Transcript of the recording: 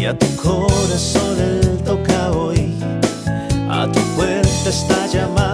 Y a tu corazón él toca hoy, a tu puerta está llamando.